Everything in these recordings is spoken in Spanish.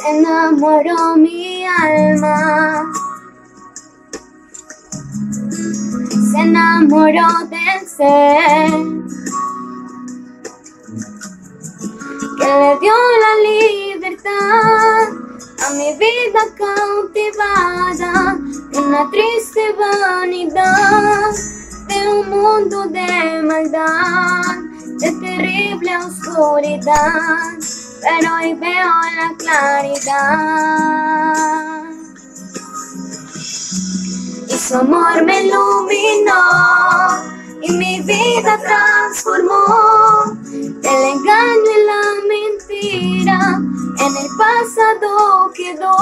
Se enamoró mi alma. Se enamoró del ser que le dio la libertad a mi vida cautivada, una triste vanidad de un mundo de maldad, de terrible oscuridad pero hoy veo la claridad. Y su amor me iluminó y mi vida transformó. El engaño y la mentira en el pasado quedó.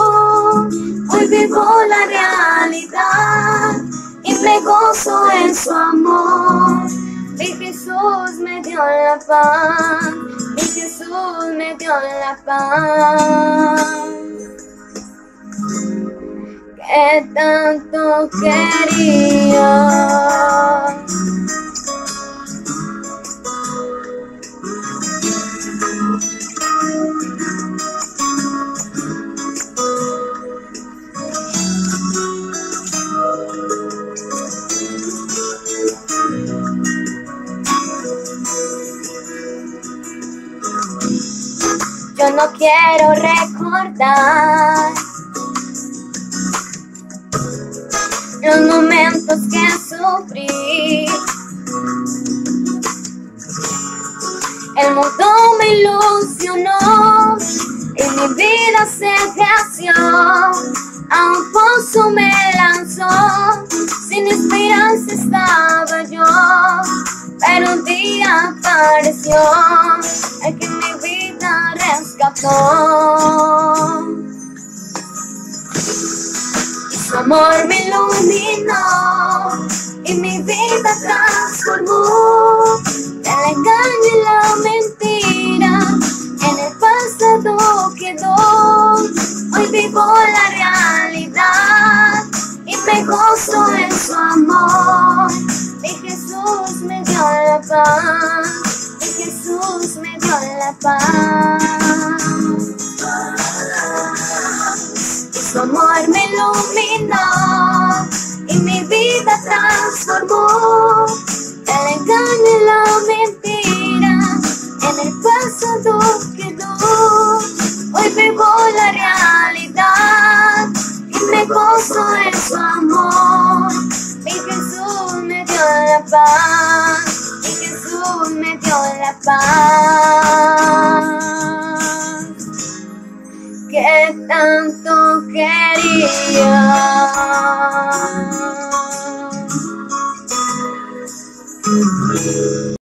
Hoy vivo la realidad y me gozo en su amor. Mi Jesús me dio la paz. Mi Jesús me dio la paz que tanto quería. No quiero recordar los momentos que sufrí. El mundo me ilusionó y mi vida se creció. A un pozo me lanzó, sin esperanza estaba yo. Pero un día apareció el que mi rescató. Su amor me iluminó y mi vida transformó. El engaño y la mentira en el pasado quedó. Hoy vivo la realidad y me gozo en su amor. Mi Jesús me dio la paz. Mi Jesús me dio la paz. Su amor me iluminó y mi vida transformó. El engaño y la mentira en el pasado quedó. Hoy vivo la realidad y me gozo en su amor. Mi Jesús me dio la paz. Mi Jesús me dio la paz quería.